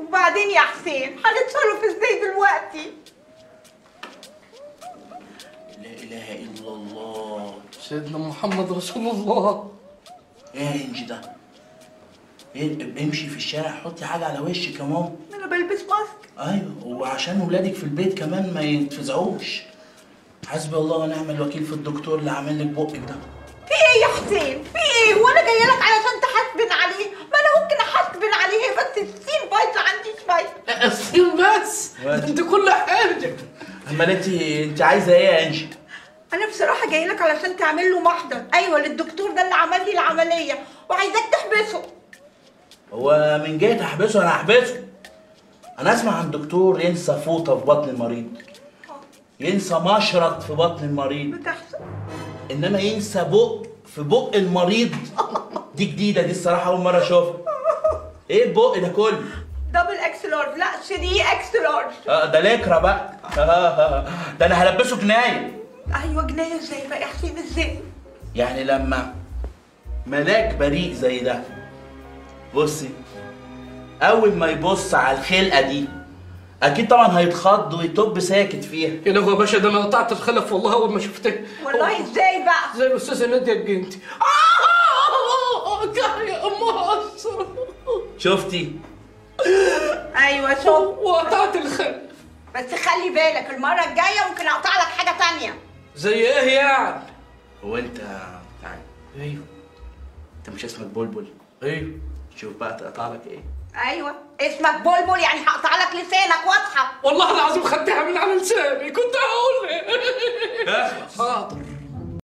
وبعدين يا حسين هنتصرف إزاي دلوقتي؟ لا إله إلا الله. سيدنا محمد رسول الله. إيه يا انجي ده؟ إيه امشي في الشارع حطي حاجة على وشك يا ماما أنا بلبس ماسك. أيوه وعشان ولادك في البيت كمان ما يتفزعوش حسبي الله ونعم الوكيل في الدكتور اللي عامل لك بقك ده. في إيه يا حسين؟ في إيه؟ وأنا جاية لك علشان تحاسبن عليه ما أنا ممكن احاسبن عليه بس السين الصين بس. أنت كل حاجة. امال انت أنت عايزة إيه يا أنجي؟ أنا بصراحة جاية لك علشان تعمل له محضر. أيوه للدكتور ده اللي عمل لي العملية. وعايزاك تحبسه. هو من جهه احبسه أنا احبسه أنا أسمع عن دكتور ينسى فوطة في بطن المريض. ينسى مشرط في بطن المريض. بتحصل. إنما ينسى بق في بق المريض. دي جديدة دي الصراحة أول مرة أشوفها. إيه البق ده كله؟ double X large لا 3 X large آه ده الكرة بقى ده أنا هلبسه جنايه أيوه جنيه إزاي بقى يا حسين إزاي يعني لما ملاك بريء زي ده بصي اول ما يبص على الخلقه دي أكيد طبعا هيتخض ويطب ساكت فيها يا لهوي يا باشا ده أنا قطعت الخلف والله اول ما شفتك والله إزاي بقى زي الاستاذه ناديه الجنتي آه يا مصر شفتي أيوه شوف. وقطعت الخلف بس خلي بالك المرة الجاية ممكن أقطع لك حاجة تانية. زي إيه يعني؟ هو أنت تعالى أيوه. أنت مش اسمك بلبل. أيوه. شوف بقى تقطع لك إيه. أيوه. اسمك بلبل يعني هقطع لك لسانك واضحة. والله العظيم خدتها من على لساني كنت هقول اخلص. حاضر.